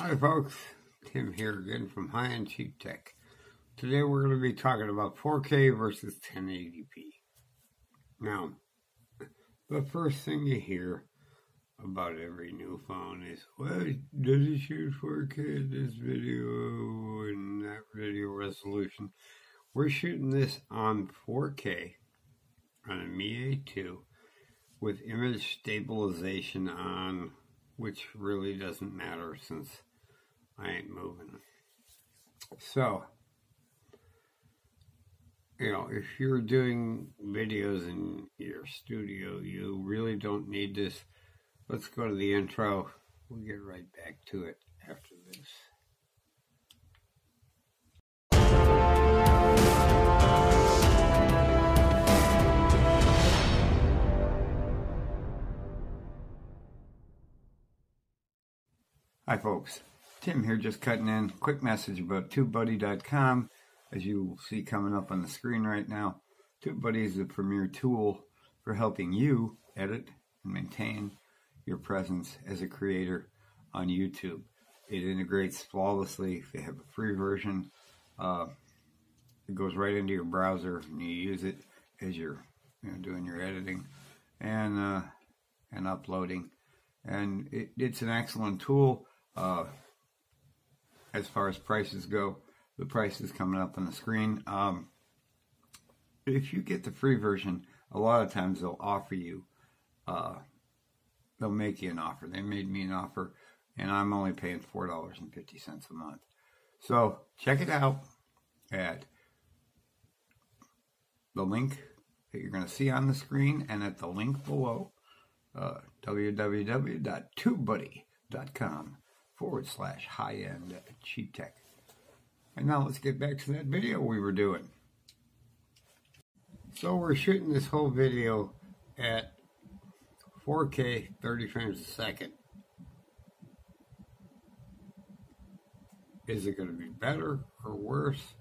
Hi folks, Tim here again from High End Cheap Tech. Today we're going to be talking about 4K versus 1080p. Now, the first thing you hear about every new phone is, well, does it shoot 4K in this video and that video resolution? We're shooting this on 4K on a Mi A2 with image stabilization on which really doesn't matter since I ain't moving. So, you know, if you're doing videos in your studio, you really don't need this. Let's go to the intro. We'll get right back to it after this. Hi, folks. Tim here, just cutting in. Quick message about TubeBuddy.com. As you will see coming up on the screen right now, TubeBuddy is the premier tool for helping you edit and maintain your presence as a creator on YouTube. It integrates flawlessly. They have a free version. Uh, it goes right into your browser, and you use it as you're you know, doing your editing and uh, and uploading. And it, it's an excellent tool. Uh, as far as prices go, the price is coming up on the screen. Um, if you get the free version, a lot of times they'll offer you, uh, they'll make you an offer. They made me an offer, and I'm only paying four dollars and fifty cents a month. So check it out at the link that you're going to see on the screen and at the link below, uh, www.tubebuddy.com forward slash high end cheap tech. And now let's get back to that video we were doing. So we're shooting this whole video at 4K 30 frames a second. Is it going to be better or worse?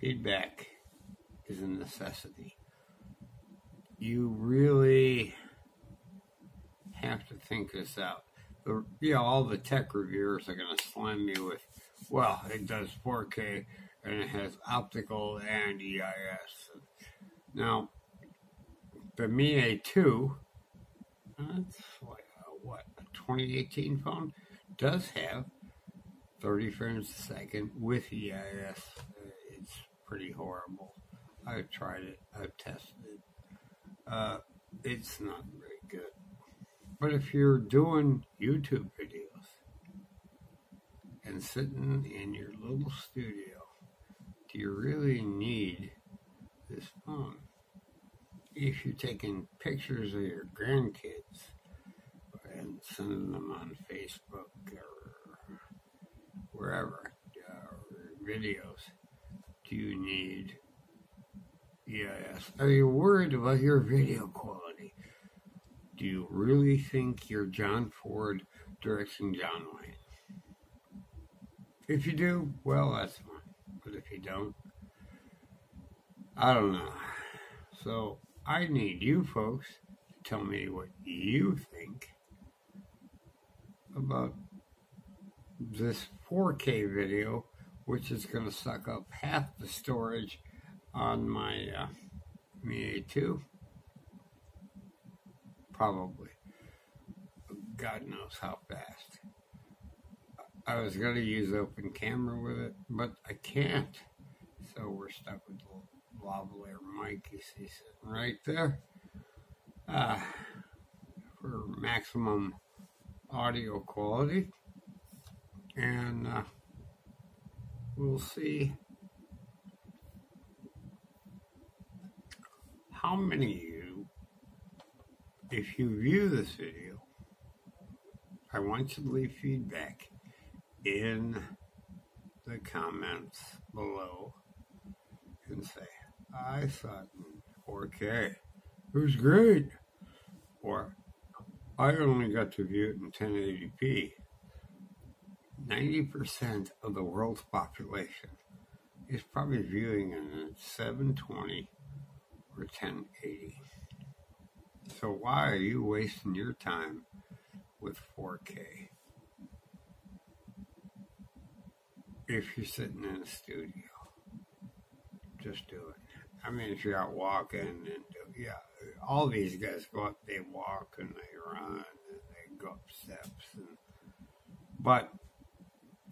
Feedback is a necessity. You really have to think this out you know all the tech reviewers are going to slam me with, well, it does 4K and it has optical and EIS. Now, the Mi A2, that's like a, what a 2018 phone, does have 30 frames a second with EIS. It's pretty horrible. I've tried it. I've tested it. Uh, it's not. But if you're doing YouTube videos and sitting in your little studio, do you really need this phone? If you're taking pictures of your grandkids and sending them on Facebook or wherever, uh, videos, do you need EIS? Are you worried about your video quality? Do you really think you're John Ford directing John Wayne? If you do, well, that's fine. But if you don't, I don't know. So I need you folks to tell me what you think about this 4K video, which is going to suck up half the storage on my uh, Mi A2 Probably. God knows how fast. I was going to use open camera with it, but I can't. So we're stuck with the lavalier mic you see sitting right there. Uh, for maximum audio quality. And uh, we'll see how many if you view this video, I want you to leave feedback in the comments below and say, I thought 4K. It was great. Or, I only got to view it in 1080p. 90% of the world's population is probably viewing in 720 or 1080. So why are you wasting your time with 4K? if you're sitting in a studio. Just do it. I mean, if you're out walking and yeah, all these guys go up, they walk and they run and they go up steps. And, but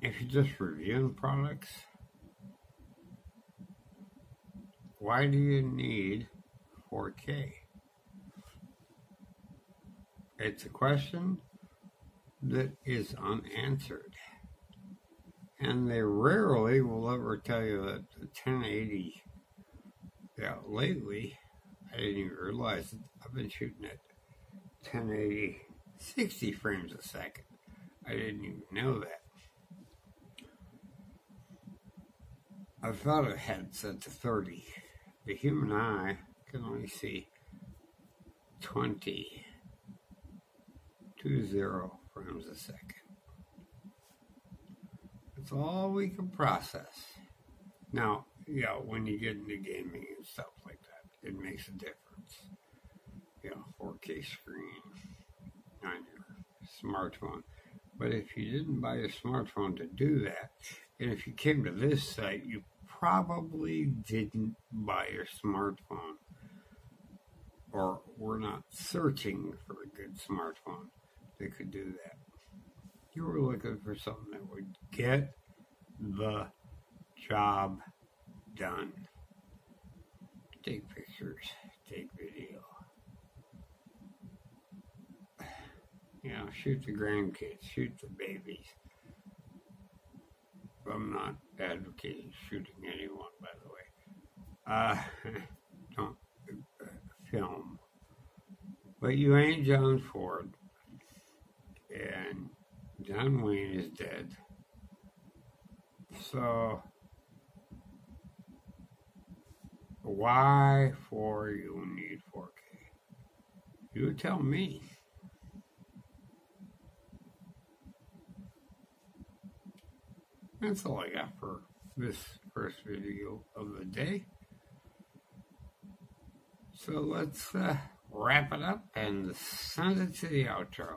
if you're just reviewing products, why do you need 4K? It's a question that is unanswered. And they rarely will ever tell you that the 1080, yeah, lately, I didn't even realize it. I've been shooting at 1080, 60 frames a second. I didn't even know that. I thought it had set to 30. The human eye can only see 20, 20 frames a second. That's all we can process. Now, yeah, when you get into gaming and stuff like that, it makes a difference. You know, 4K screen on your smartphone. But if you didn't buy a smartphone to do that, and if you came to this site, you probably didn't buy your smartphone or were not searching for a good smartphone that could do that you were looking for something that would get the job done. Take pictures, take video. You know, shoot the grandkids, shoot the babies. I'm not advocating shooting anyone, by the way. Uh, don't uh, film. But you ain't John Ford. And John Wayne is dead. So, why for you need 4K? You tell me. That's all I got for this first video of the day. So let's uh, wrap it up and send it to the outro.